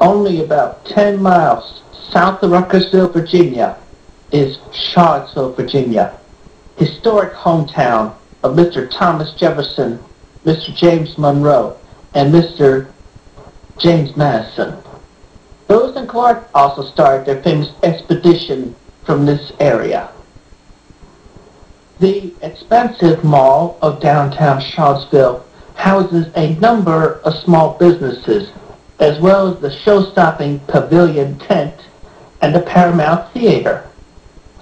only about 10 miles south of Ruckersville, Virginia, is Charlottesville, Virginia, historic hometown of Mr. Thomas Jefferson, Mr. James Monroe, and Mr. James Madison. Lewis and Clark also started their famous expedition from this area. The expensive mall of downtown Charlottesville houses a number of small businesses, as well as the show-stopping Pavilion Tent and the Paramount Theater.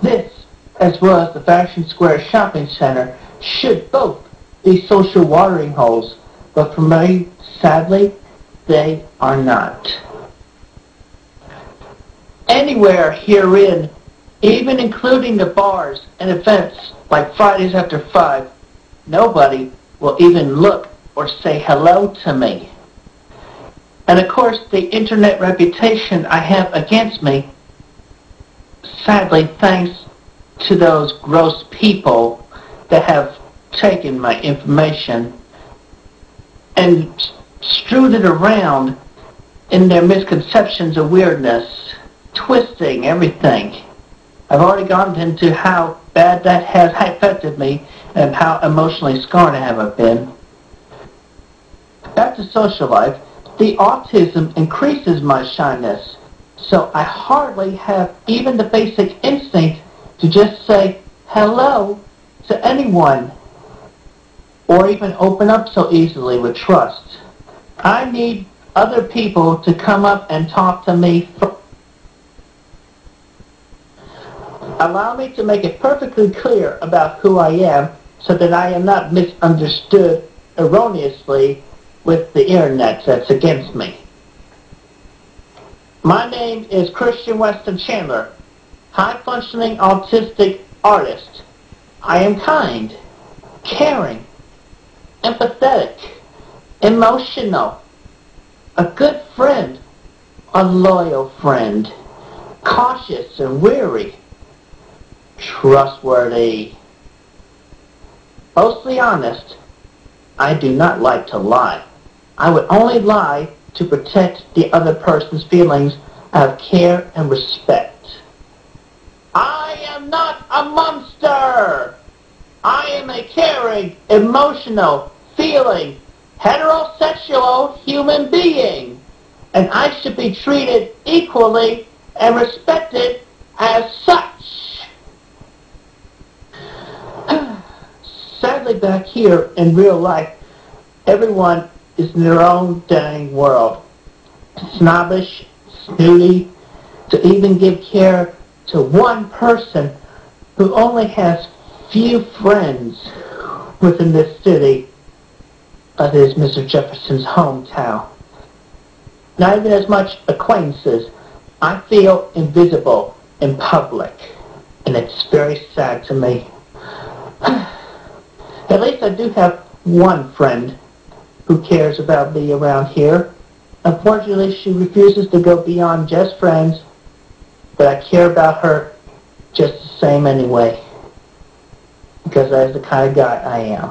This, as well as the Fashion Square Shopping Center, should both be social watering holes, but for me, sadly, they are not. Anywhere herein, even including the bars and events like Fridays after 5, nobody will even look or say hello to me. And of course, the internet reputation I have against me, sadly, thanks to those gross people that have taken my information and strewed it around in their misconceptions of weirdness, twisting everything. I've already gone into how bad that has affected me and how emotionally scarred I have been. Back to social life, the autism increases my shyness, so I hardly have even the basic instinct to just say hello to anyone or even open up so easily with trust. I need other people to come up and talk to me. Allow me to make it perfectly clear about who I am so that I am not misunderstood erroneously with the internet that's against me. My name is Christian Weston Chandler, high-functioning autistic artist. I am kind, caring, empathetic, emotional, a good friend, a loyal friend, cautious and weary, trustworthy, mostly honest. I do not like to lie. I would only lie to protect the other person's feelings out of care and respect. I am not a monster! I am a caring, emotional, feeling, heterosexual human being, and I should be treated equally and respected as such. Sadly, back here in real life, everyone is in their own dang world. Snobbish, snooty, to even give care to one person who only has few friends within this city that is Mr. Jefferson's hometown. Not even as much acquaintances. I feel invisible in public, and it's very sad to me. At least I do have one friend who cares about me around here. Unfortunately, she refuses to go beyond just friends, but I care about her just the same anyway, because that's the kind of guy I am.